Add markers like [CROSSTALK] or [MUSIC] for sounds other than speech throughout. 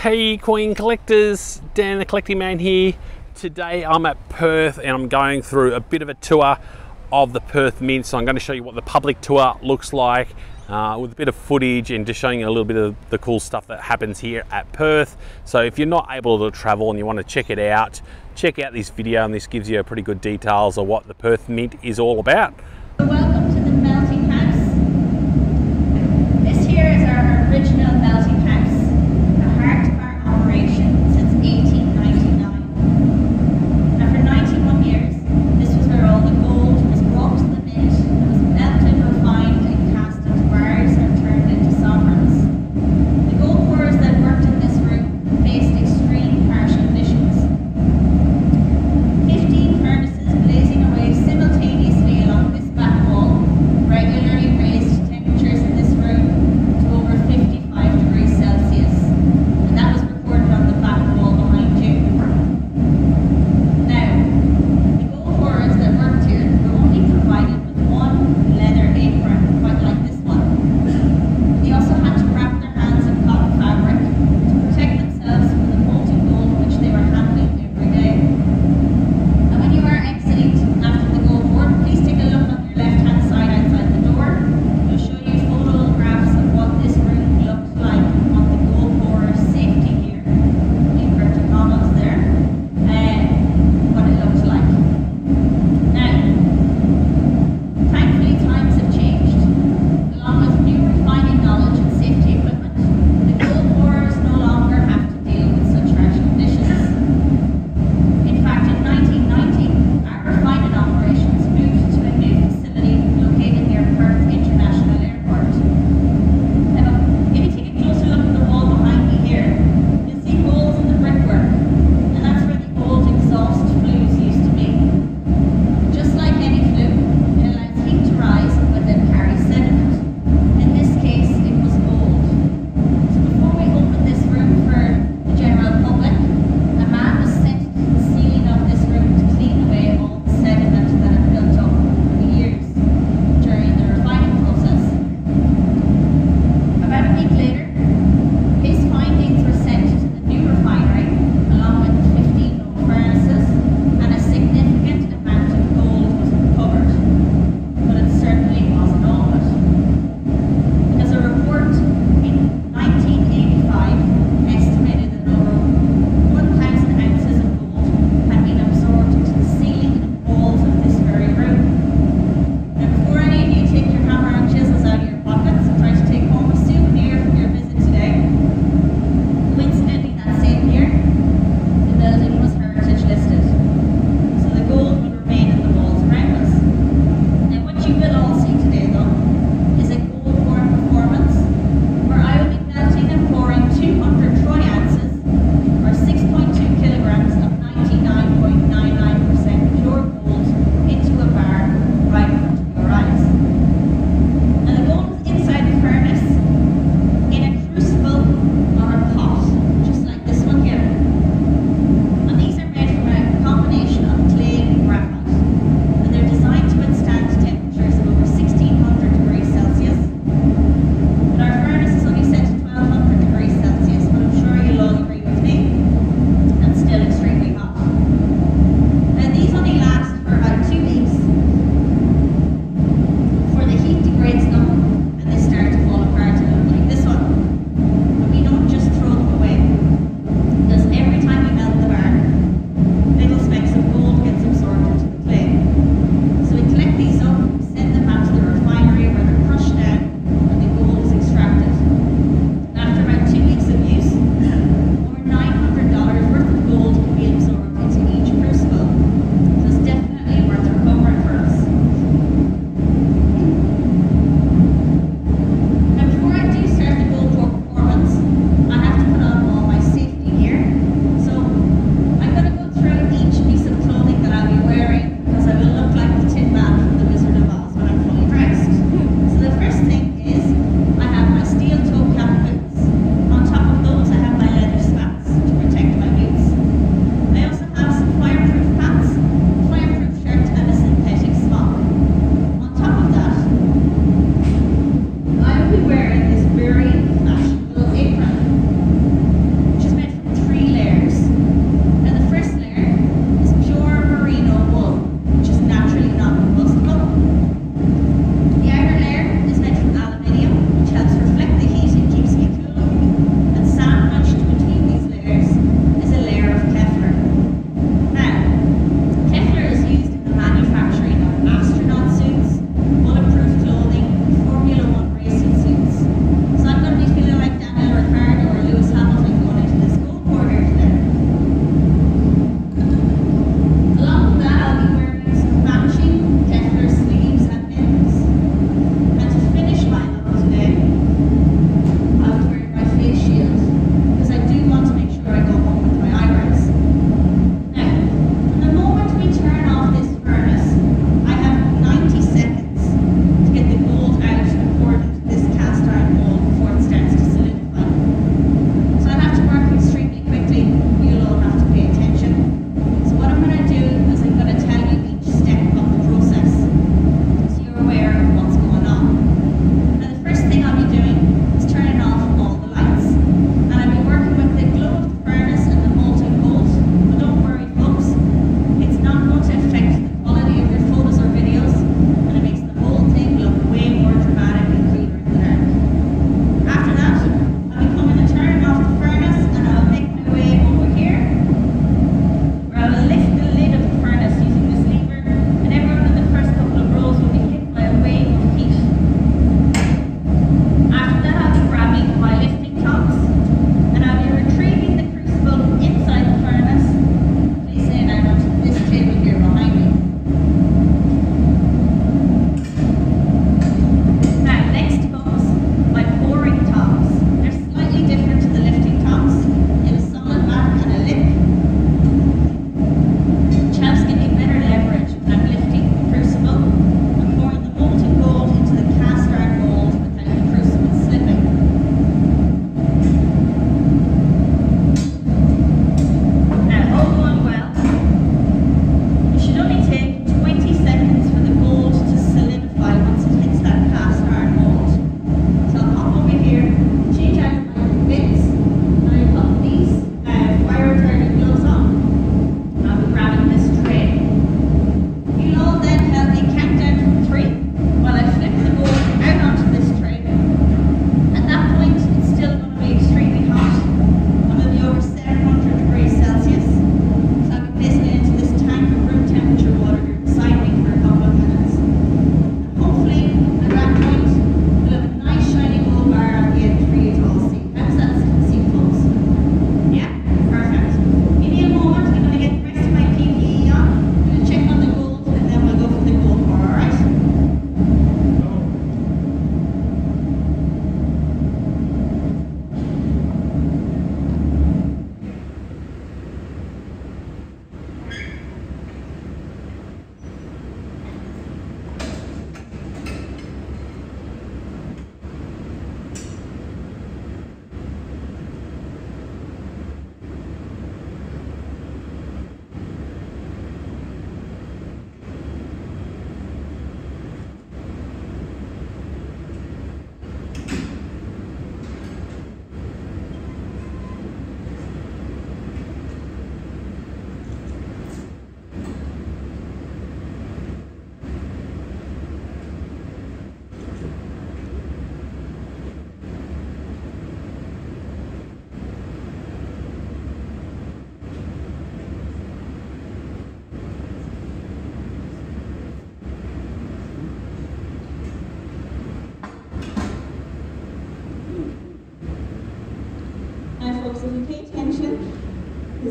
Hey coin Collectors, Dan the Collecting Man here. Today I'm at Perth and I'm going through a bit of a tour of the Perth Mint. So I'm going to show you what the public tour looks like uh, with a bit of footage and just showing you a little bit of the cool stuff that happens here at Perth. So if you're not able to travel and you want to check it out, check out this video and this gives you a pretty good details of what the Perth Mint is all about. Welcome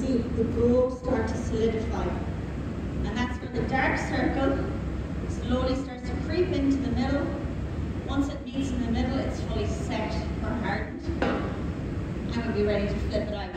see the globe start to solidify. And that's where the dark circle slowly starts to creep into the middle. Once it meets in the middle, it's fully set or hardened. And we'll be ready to flip it out.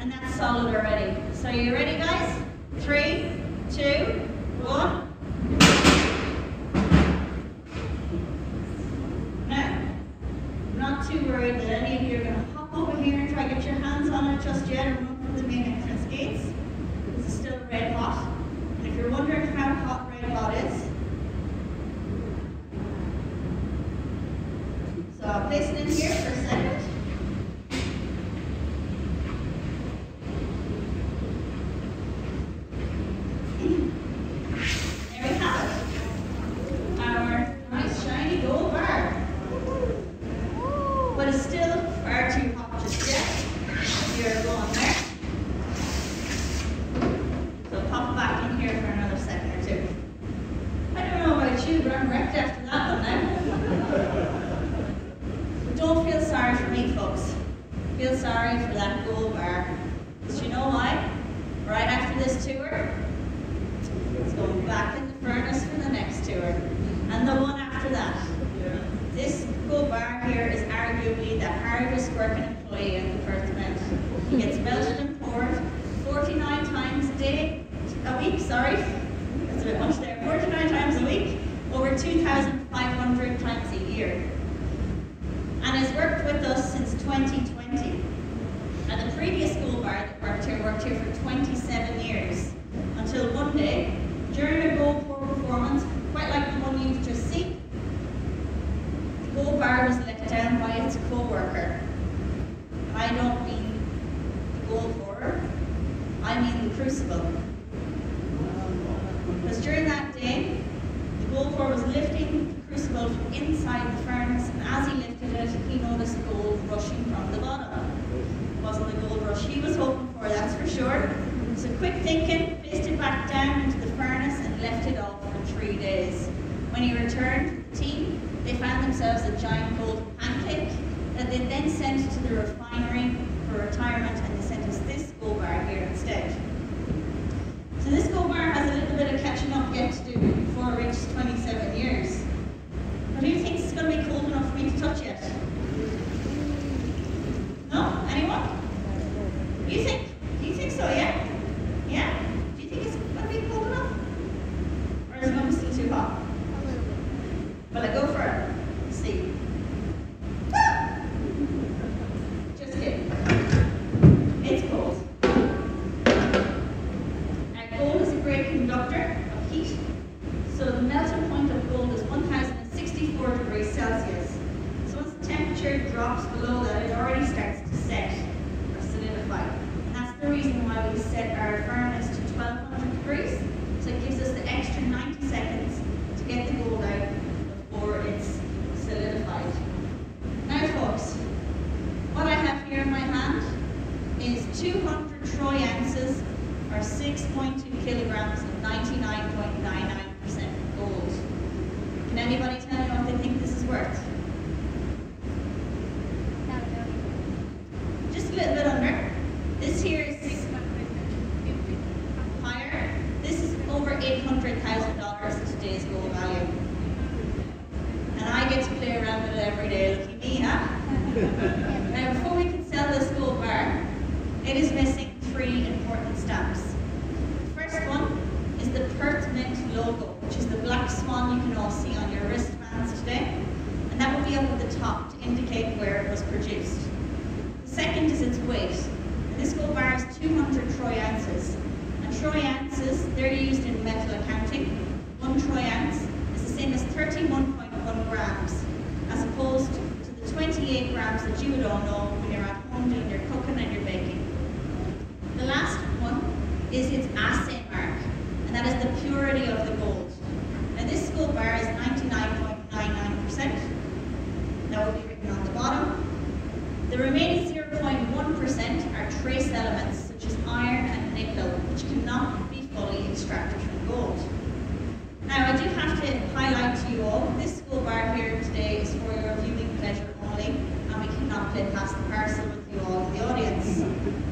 And that's solid already. So are you ready, guys? Three, two, one. Now, I'm not too worried that any of you are going to hop over here and try to get your hands just yet, back in When he returned, team, they found themselves a giant gold pancake that they then sent to the refinery for retirement and they sent us this gold bar here instead. So this gold bar has a little bit of catching up yet to do before it reaches 27 years. But who thinks it's going to be cold enough for me to touch yet? No? Anyone? You think? Do you think so, yeah? Yeah? Do you think it's going to be cold enough? Or is it going to be still too hot? 31.1 grams, as opposed to the 28 grams that you would all know when you're at home doing your cooking and your baking. The last one is its assay mark, and that is the purity of the outfit has the parcel with you all in the audience.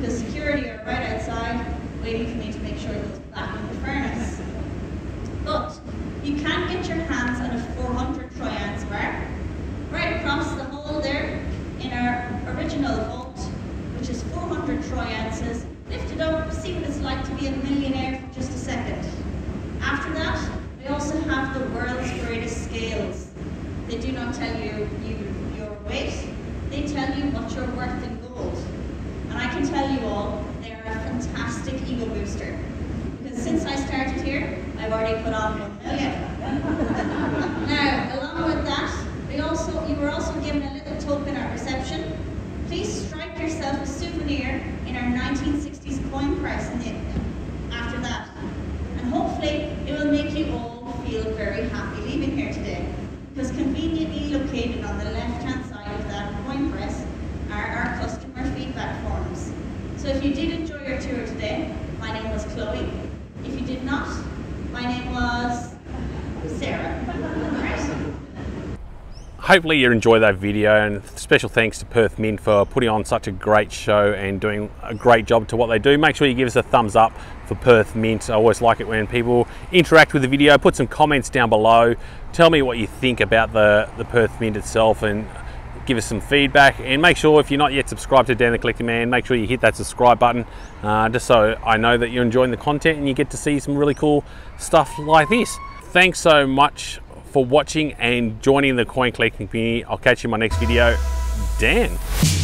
Because security are right outside waiting for me to make sure it goes back in the furnace. But you can get your hands on a 400 troy ounce bar right across the hole there in our original vault, which is 400 troy ounces. Lift it up, see what it's like to be a millionaire for just a second. After that, we also have the world's greatest scales. They do not tell you already put on one million. [LAUGHS] now, along with that, we also you were also given a little token at reception. Please strike yourself a souvenir in our 1960s coin press in the, after that. And hopefully it will make you all feel very happy leaving here today. Because conveniently located on the left-hand side of that coin press are our customer feedback forms. So if you did enjoy your tour today, my name was Chloe. If you did not, my name was Sarah. Right? Hopefully you enjoy that video and special thanks to Perth Mint for putting on such a great show and doing a great job to what they do. Make sure you give us a thumbs up for Perth Mint. I always like it when people interact with the video. Put some comments down below. Tell me what you think about the, the Perth Mint itself and give us some feedback and make sure if you're not yet subscribed to Dan the Collecting Man, make sure you hit that subscribe button uh, just so I know that you're enjoying the content and you get to see some really cool stuff like this. Thanks so much for watching and joining the coin collecting community. I'll catch you in my next video. Dan.